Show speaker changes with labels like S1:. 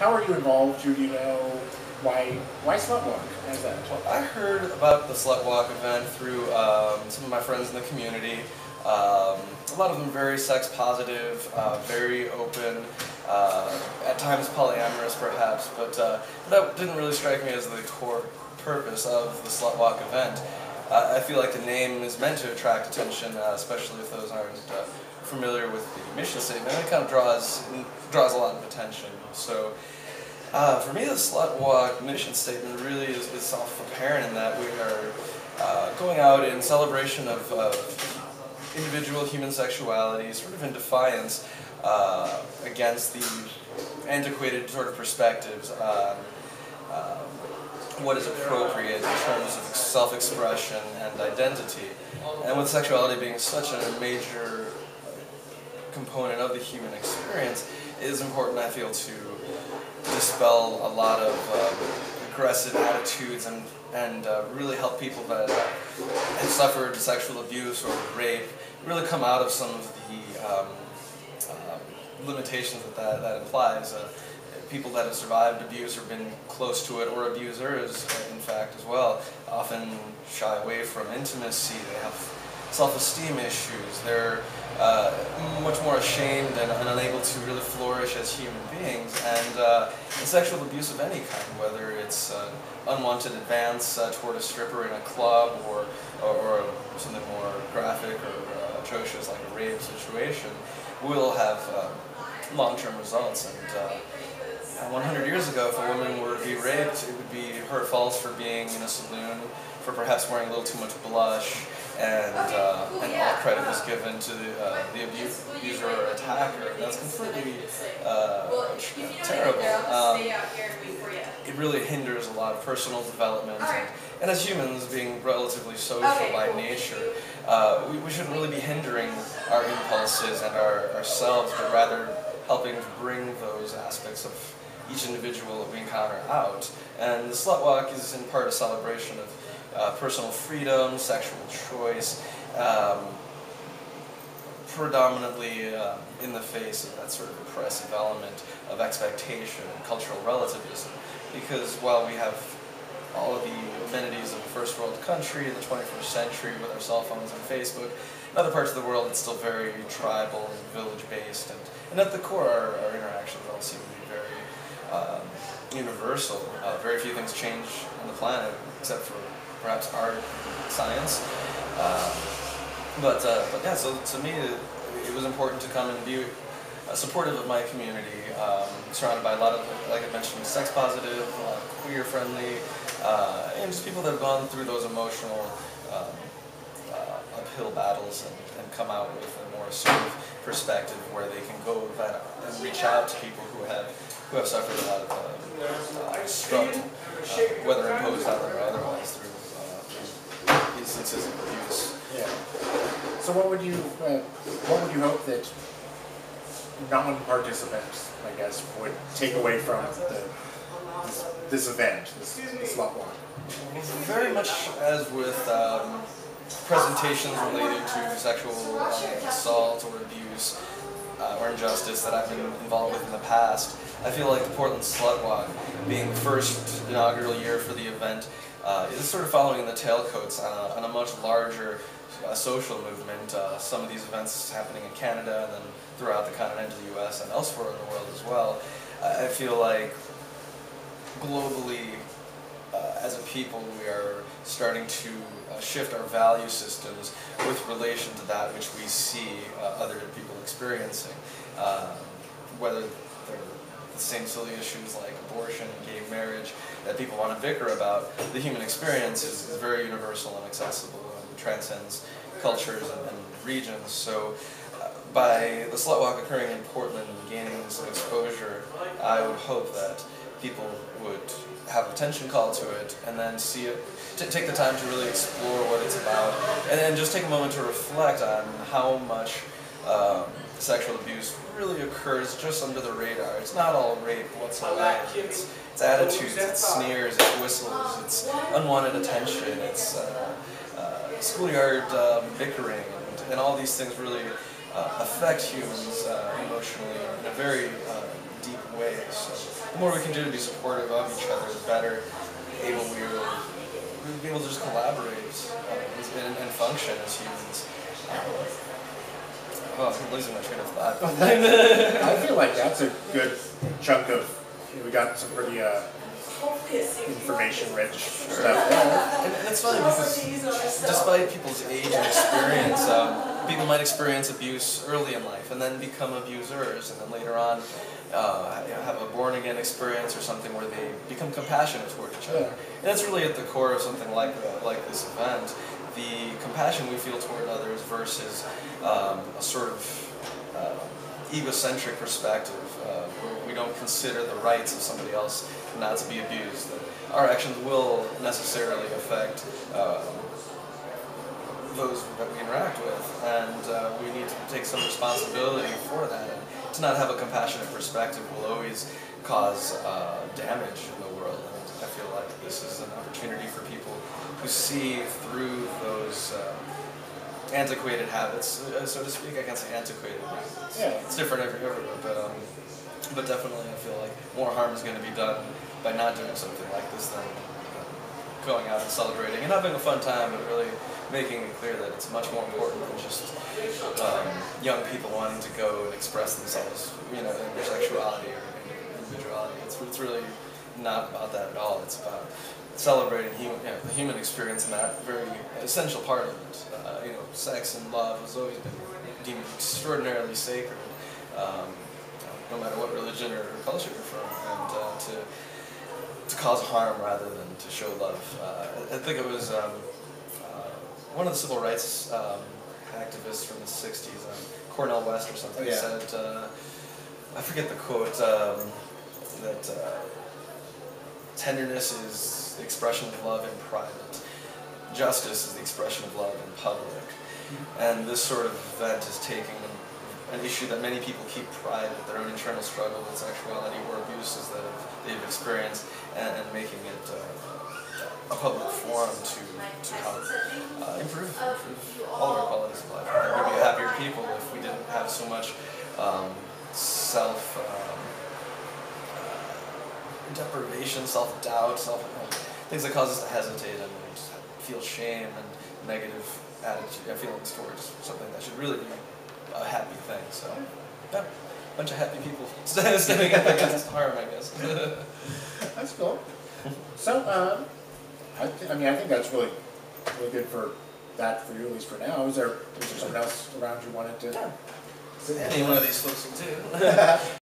S1: how are you involved? Do you know why why slut walk? That?
S2: Well, I heard about the slut walk event through um, some of my friends in the community. Um, a lot of them very sex positive, uh, very open, uh, at times polyamorous perhaps, but uh, that didn't really strike me as the core purpose of the slut walk event. I feel like the name is meant to attract attention, uh, especially if those aren't uh, familiar with the mission statement. It kind of draws draws a lot of attention. So uh, for me, the Slut Walk mission statement really is, is self-apparent in that we are uh, going out in celebration of uh, individual human sexuality, sort of in defiance uh, against the antiquated sort of perspectives on um, what is appropriate in terms of self-expression and identity. And with sexuality being such a major component of the human experience, it is important, I feel, to dispel a lot of um, aggressive attitudes and, and uh, really help people that uh, have suffered sexual abuse or rape really come out of some of the um, uh, limitations that, that that implies. Uh, people that have survived abuse or been close to it, or abusers, in fact, as well, often shy away from intimacy. They have self-esteem issues. They're uh, much more ashamed and, and, unable to really flourish as human beings. And, uh, sexual abuse of any kind, whether it's uh, unwanted advance uh, toward a stripper in a club or, or, or something more graphic or uh, atrocious like a rape situation, will have um, long-term results. And 100 years ago, if a woman were to be raped, it would be her fault for being in a saloon, for perhaps wearing a little too much blush, and, uh, and all credit was given to the, uh, the abuser or attacker. That's completely uh, terrible. Um, it really hinders a lot of personal development. And, and as humans, being relatively social by nature, uh, we, we shouldn't really be hindering our impulses and our, ourselves, but rather helping to bring those aspects of each individual that we encounter out. And the slut walk is in part a celebration of uh, personal freedom, sexual choice, um, predominantly uh, in the face of that sort of oppressive element of expectation and cultural relativism. Because while we have all of the amenities of a first world country in the 21st century with our cell phones and Facebook, in other parts of the world it's still very tribal and village based and, and at the core our, our interactions all seem to be very um, universal. Uh, very few things change on the planet except for perhaps art, science. Um, but uh, but yeah, so to me it, it, was important to come and be uh, supportive of my community, um, surrounded by a lot of, like I mentioned, sex positive, queer friendly, uh, and just people that have gone through those emotional um, uh, uphill battles and, and come out with a more assertive perspective where they can go and reach out to people who have who have suffered a lot of uh, struggle, uh, whether imposed on them or otherwise through instances of abuse.
S1: Yeah. So what would you uh, what would you hope that non-participants, I guess, would take away from the, this, this event, this, this walk?
S2: Very much as with um, presentations related to sexual um, assault or abuse uh, or injustice that I've been involved with in the past. I feel like the Portland Slut Walk, being the first inaugural year for the event, uh, is sort of following in the tailcoats on a, on a much larger uh, social movement. Uh, some of these events happening in Canada and then throughout the continental U.S. and elsewhere in the world as well. I feel like globally, uh, as a people, we are starting to uh, shift our value systems with relation to that which we see uh, other people experiencing. Um, whether the same silly issues like abortion and gay marriage that people want to bicker about, the human experience is, is very universal and accessible and transcends cultures and, and regions. So uh, by the slut walk occurring in Portland and gaining some exposure, I would hope that people would have attention called to it and then see it, take the time to really explore what it's about and then just take a moment to reflect on how much um, sexual abuse really occurs just under the radar. It's not all rape whatsoever. It's, it's attitudes, it's sneers, it's whistles, it's unwanted attention, it's uh, uh, schoolyard um, bickering, and, and, all these things really uh, affect humans uh, emotionally in a very uh, deep way. So the more we can do to be supportive of each other, the better able we will be able to just collaborate uh, and, and function as humans. I'm losing my train of thought.
S1: I feel like that's a good chunk of, we got some pretty uh, information-rich stuff there.
S2: And, and it's funny because despite people's age and experience, um, people might experience abuse early in life and then become abusers, and then later on uh, have a born again experience or something where they become compassionate toward each other. And that's really at the core of something like uh, like this event. The compassion we feel toward others versus um, a sort of uh, egocentric perspective uh, where we don't consider the rights of somebody else not to be abused. That our actions will necessarily affect uh, those that we interact with, and uh, we need to take some responsibility for that. And to not have a compassionate perspective will always cause uh, damage in the world. And I feel like this is an opportunity for people who see through those uh, antiquated habits, uh, so to speak. I can't say antiquated. It's,
S1: Yeah.
S2: it's different every everywhere, but um, but definitely I feel like more harm is going to be done by not doing something like this than going out and celebrating and having a fun time, but really making it clear that it's much more important than just um, young people wanting to go and express themselves, you know, in their sexuality or individuality. It's, it's really not about that at all. It's about celebrating human, you know, the human experience and that very essential part of it. Uh, you know, sex and love has always been deemed extraordinarily sacred, um, no matter what religion or culture you're from, and uh, to to cause harm rather than to show love. Uh, I think it was um, uh, one of the civil rights um, activists from the '60s, um, Cornel West or something,
S1: Oh, yeah.
S2: said, uh, I forget the quote, um, that uh, tenderness is the expression of love in private, justice is the expression of love in public. And this sort of event is taking an issue that many people keep private, their own internal struggle with sexuality or abuses that they've experienced, and, and making it uh, a public forum to, to help uh, improve, improve all of our qualities of life. Think we'd be happier people if we didn't have so much um, self um, deprivation, self doubt, self things that cause us to hesitate and feel shame and negative attitude, uh, feelings towards something that should really be a happy thing. So, yeah, bunch of happy people standing up against harm, I guess.
S1: That's cool. So, um, I, I mean, I think that's really, really good for that for you, at least for now. Is there, is there someone else around you wanted to?
S2: Any one of these folks will do.